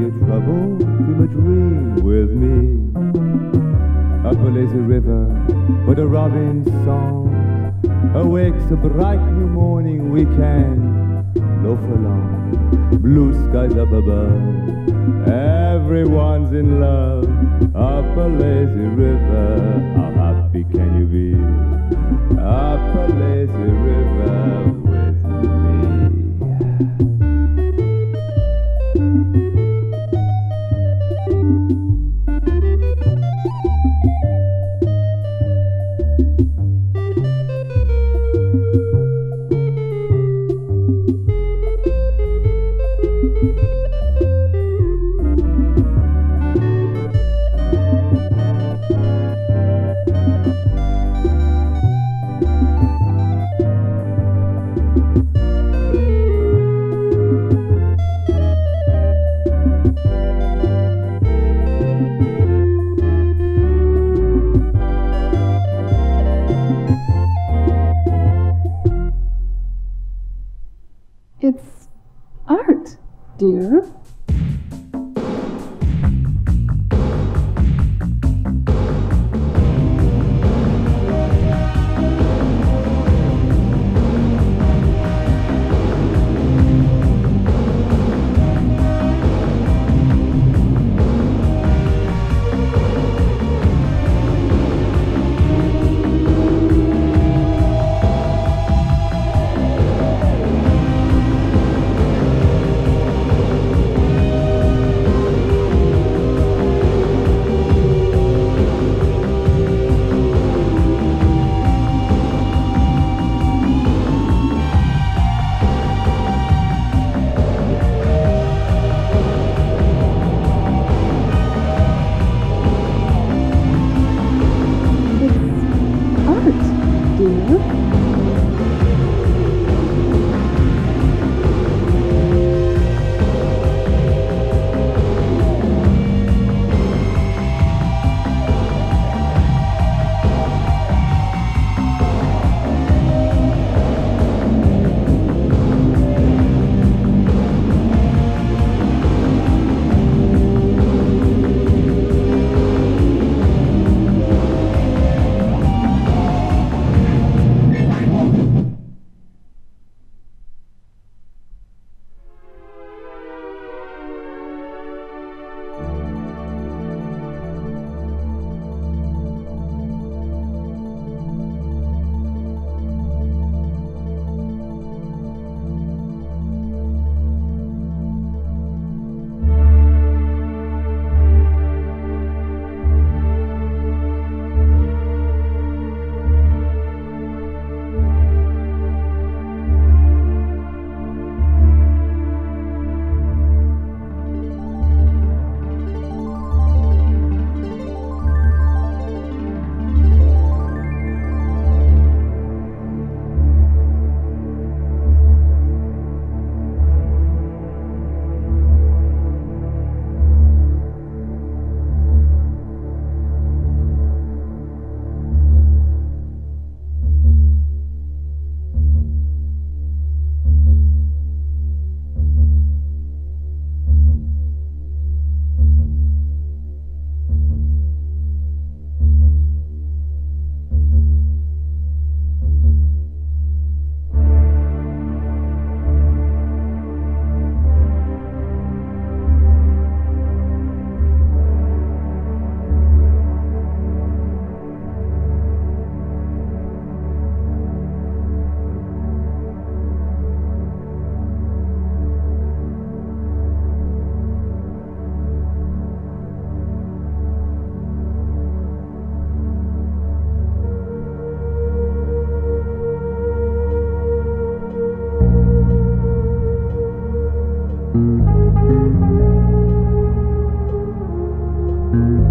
your trouble, dream a dream with me. Up a lazy river where the robin's song awakes a bright new morning we can loaf along. Blue skies up above, everyone's in love. Up a lazy river, how happy can you be? Up a lazy river art, dear. Thank